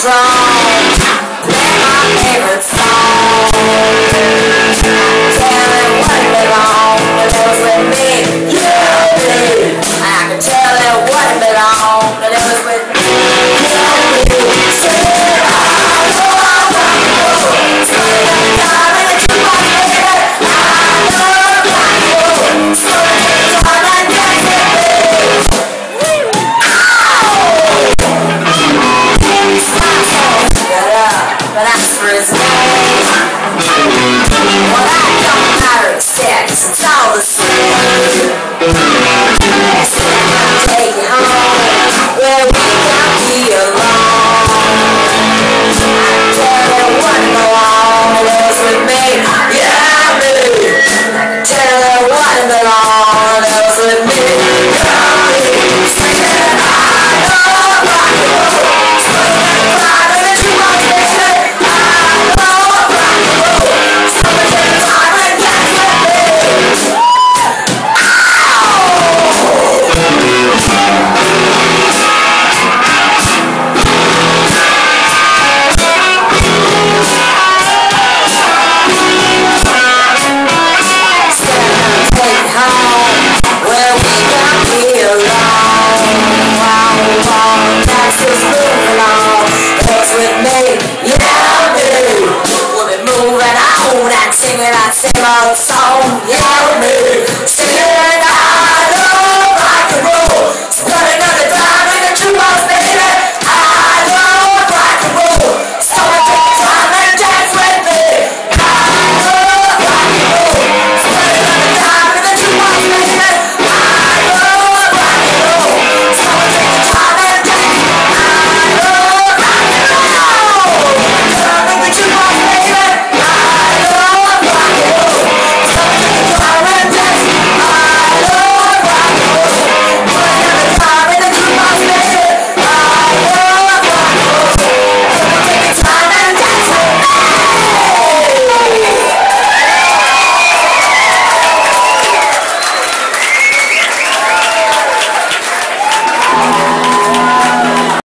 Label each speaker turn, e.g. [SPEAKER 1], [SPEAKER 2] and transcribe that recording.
[SPEAKER 1] strong, And same old song, yeah, me.